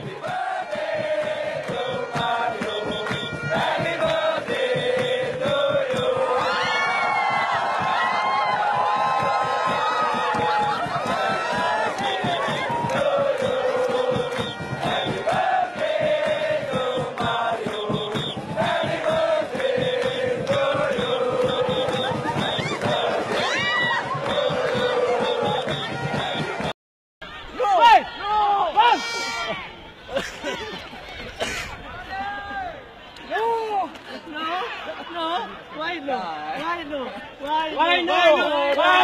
Happy birthday. no, no, why no? Why no? Why no? Why no? Why no? Why no?